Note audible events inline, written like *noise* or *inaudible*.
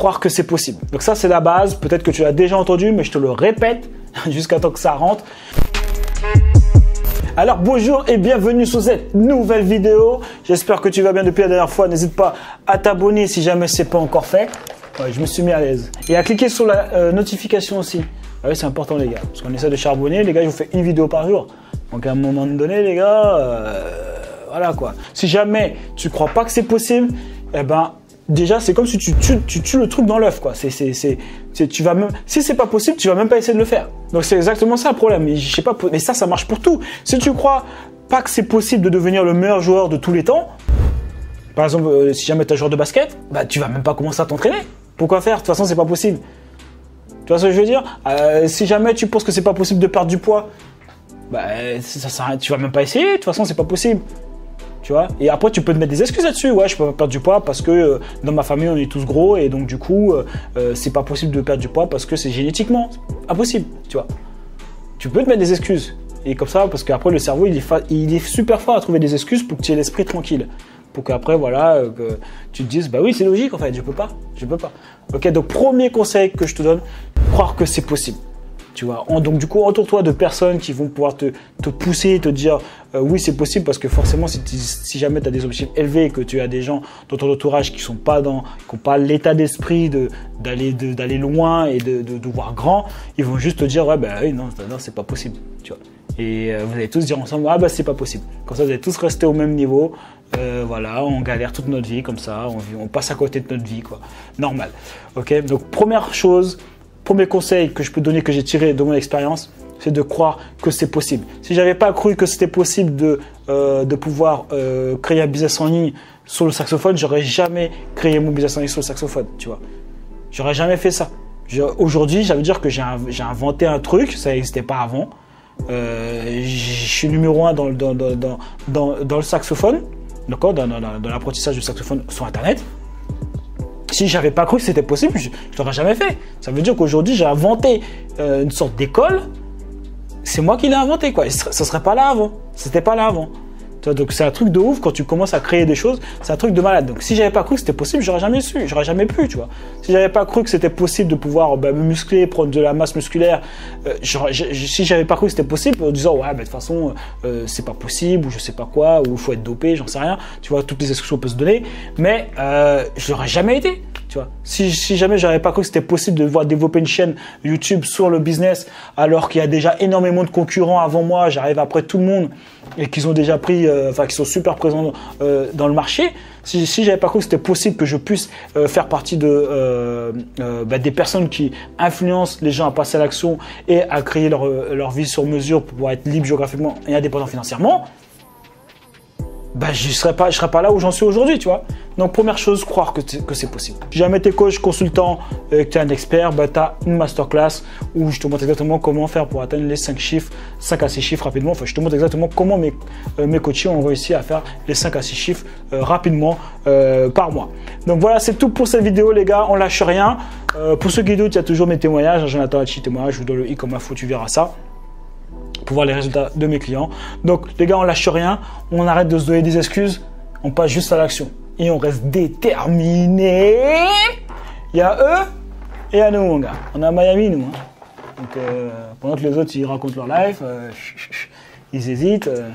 croire que c'est possible. Donc ça, c'est la base. Peut-être que tu l'as déjà entendu, mais je te le répète *laughs* jusqu'à temps que ça rentre. Alors bonjour et bienvenue sur cette nouvelle vidéo. J'espère que tu vas bien depuis la dernière fois. N'hésite pas à t'abonner si jamais c'est pas encore fait. Je me suis mis à l'aise. Et à cliquer sur la euh, notification aussi. Ah oui, c'est important les gars. Parce qu'on essaie de charbonner. Les gars, je vous fais une vidéo par jour. Donc à un moment donné, les gars, euh, voilà quoi. Si jamais tu crois pas que c'est possible, eh ben déjà c'est comme si tu tues, le truc dans l'œuf quoi. C'est, c'est, tu vas si c'est pas possible, tu vas même pas essayer de le faire. Donc c'est exactement ça le problème. Mais je pas, mais ça, ça marche pour tout. Si tu crois pas que c'est possible de devenir le meilleur joueur de tous les temps, par exemple, euh, si jamais tu es joueur de basket, bah tu vas même pas commencer à t'entraîner. Pourquoi faire? De toute façon, c'est pas possible. Tu vois ce que je veux dire? Euh, Si jamais tu penses que c'est pas possible de perdre du poids, bah ça, ça, tu vas même pas essayer. De toute façon, c'est pas possible. Tu vois Et après, tu peux te mettre des excuses là-dessus. Ouais, je peux pas perdre du poids parce que euh, dans ma famille, on est tous gros et donc du coup, euh, euh, c'est pas possible de perdre du poids parce que c'est génétiquement impossible. Tu vois Tu peux te mettre des excuses. Et comme ça, parce qu'après, le cerveau, il est, super fort à trouver des excuses pour que tu aies l'esprit tranquille. Pour qu'après, voilà, tu te dises, bah oui, c'est logique en fait, je peux pas, je peux pas. Ok, donc premier conseil que je te donne, croire que c'est possible. Donc du coup, entoure-toi de personnes qui vont pouvoir te, pousser, te dire euh, oui, c'est possible parce que forcément, si, jamais tu as des objectifs élevés, que tu as des gens dans ton entourage qui sont pas dans, qui n'ont pas l'état d'esprit d'aller loin et de, voir grand, ils vont juste te dire ouais ben oui, non, non c'est pas possible. Et euh, vous allez tous dire ensemble ah bah c'est pas possible. Comme ça, vous allez tous rester au même niveau. Euh, voilà, on galère toute notre vie comme ça, on, on passe à côté de notre vie quoi. Normal. Ok? Donc première chose premier conseil que je peux donner, que j'ai tiré de mon expérience, c'est de croire que c'est possible. Si j'avais pas cru que c'était possible de, euh, de pouvoir euh, créer un business en ligne sur le saxophone, j'aurais jamais créé mon business en ligne sur le saxophone, tu vois. J'aurais jamais fait ça. Aujourd'hui, ça veut dire que j'ai inventé un truc, ça n'existait pas avant. Euh, je suis numéro un dans, dans, dans, dans le saxophone, d'accord, dans, l'apprentissage du saxophone sur Internet. Si j'avais pas cru que c'était possible, je, ne l'aurais jamais fait. Ça veut dire qu'aujourd'hui, j'ai inventé euh, une sorte d'école. C'est moi qui l'ai inventé, quoi. ça serait pas là avant. C'était pas là avant donc c'est un truc de ouf quand tu commences à créer des choses, c'est un truc de malade. Donc si j'avais pas cru que c'était possible, j'aurais jamais su, j'aurais jamais pu, tu vois. Si j'avais pas cru que c'était possible de pouvoir bah, me muscler, prendre de la masse musculaire, euh, si j'avais pas cru que c'était possible, en disant ouais, bah, de toute façon euh, c'est pas possible ou je sais pas quoi ou il faut être dopé, j'en sais rien. Tu vois, toutes les excuses qu'on peut se donner, mais euh, je l'aurais jamais été. Tu vois, si, si jamais j'avais pas cru que c'était possible de voir développer une chaîne YouTube sur le business, alors qu'il y a déjà énormément de concurrents avant moi, j'arrive après tout le monde et qu'ils ont déjà pris, euh, enfin, qui sont super présents euh, dans le marché. Si, si j'avais pas cru que c'était possible que je puisse euh, faire partie de bah, des personnes qui influencent les gens à passer à l'action et à créer leur, leur vie sur mesure pour pouvoir être libre géographiquement et indépendant financièrement, bah, je serais pas, serais pas là où j'en suis aujourd'hui, tu vois. Donc, première chose, croire que, que c'est possible. Si jamais es coach, consultant, et que tu es un expert, bah, tu as une masterclass où je te montre exactement comment faire pour atteindre les 5 chiffres, 5 à 6 chiffres rapidement. Enfin, je te montre exactement comment mes, euh, mes coachés ont réussi à faire les 5 à 6 chiffres euh, rapidement euh, par mois. Donc, voilà, c'est tout pour cette vidéo, les gars. On lâche rien. pour ceux qui doutent, il y a toujours mes témoignages. Jonathan Hachi témoignage, je vous donne le i comme info, tu verras ça pour voir les résultats de mes clients. Donc les gars, on lâche rien, on arrête de se donner des excuses, on passe juste à l'action et on reste déterminé. Il y a eux et a nous, mon gars. On est à Miami, nous. Hein. Donc euh, pendant que les autres ils racontent leur life, euh, ils hésitent. Euh.